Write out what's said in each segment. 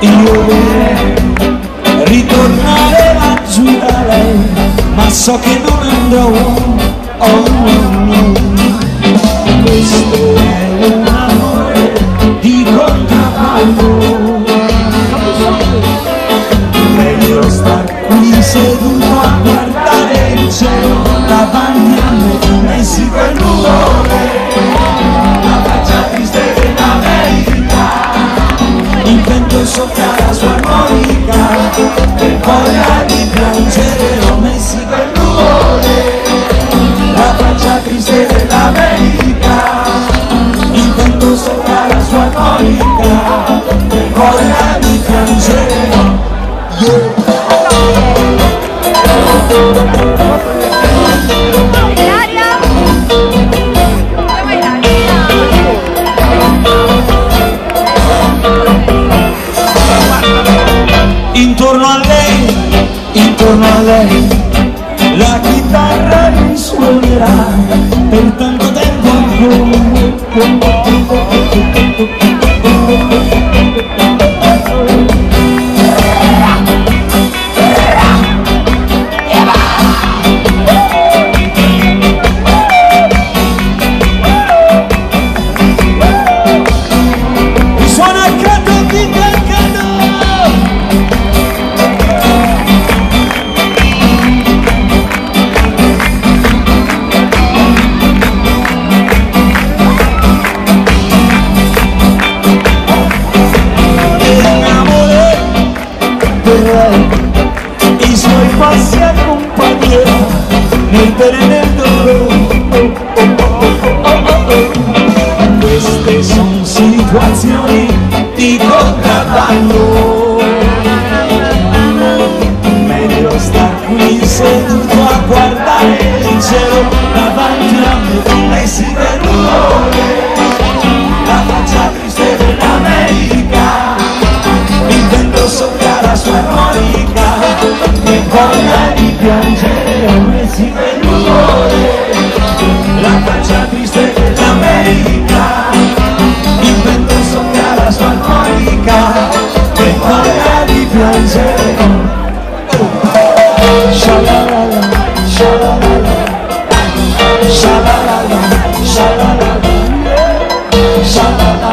Io vorrei ritornare laggiù da lei, ma so che non andrò. Oh. intorno a lei, intorno a lei, la chitarra risuonerà per tanto tempo. real y soy fácil compañero, ni perder el dolor. Queste son situaciones situazioni di contrabbando. Meglio sta qui seduto a guardare il cielo davanti a me, lei si verrò.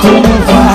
Como vai?